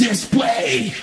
display.